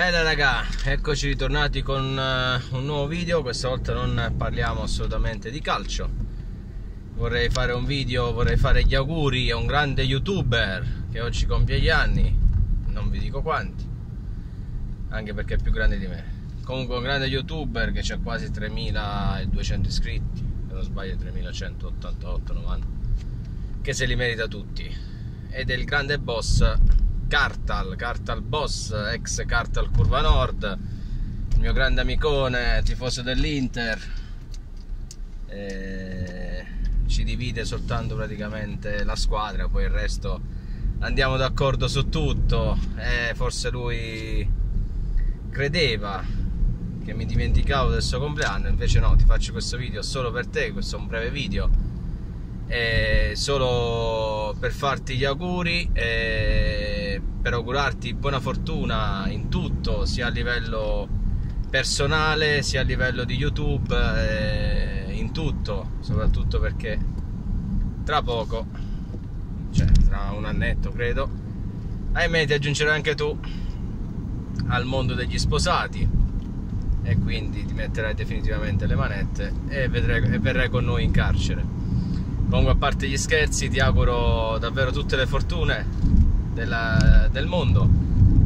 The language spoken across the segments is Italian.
Bene raga, eccoci ritornati con uh, un nuovo video, questa volta non parliamo assolutamente di calcio. Vorrei fare un video, vorrei fare gli auguri a un grande youtuber che oggi compie gli anni, non vi dico quanti, anche perché è più grande di me. Comunque un grande youtuber che ha quasi 3200 iscritti, se non sbaglio 3188-90, che se li merita tutti. Ed è il grande boss Cartal, Cartal Boss, ex Cartal Curva Nord, il mio grande amicone, tifoso dell'Inter. ci divide soltanto praticamente la squadra, poi il resto andiamo d'accordo su tutto. E forse lui credeva che mi dimenticavo del suo compleanno, invece no, ti faccio questo video solo per te, questo è un breve video. Solo per farti gli auguri e per augurarti buona fortuna in tutto, sia a livello personale, sia a livello di YouTube, eh, in tutto, soprattutto perché tra poco, cioè tra un annetto credo, ahimè ti aggiungerai anche tu al mondo degli sposati e quindi ti metterai definitivamente le manette e, vedrai, e verrai con noi in carcere. Comunque a parte gli scherzi ti auguro davvero tutte le fortune della, del mondo.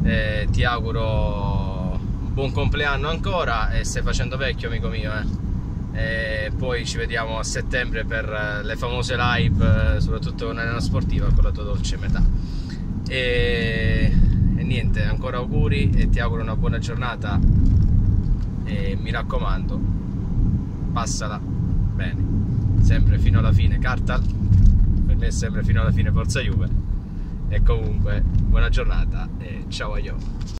Eh, ti auguro un buon compleanno ancora e stai facendo vecchio amico mio. Eh. E poi ci vediamo a settembre per le famose live, soprattutto con arena sportiva, con la tua dolce metà. E, e niente, ancora auguri e ti auguro una buona giornata e mi raccomando, passala bene, sempre fino alla fine. Cartal, per me è sempre fino alla fine Forza Juve. E comunque buona giornata e ciao a io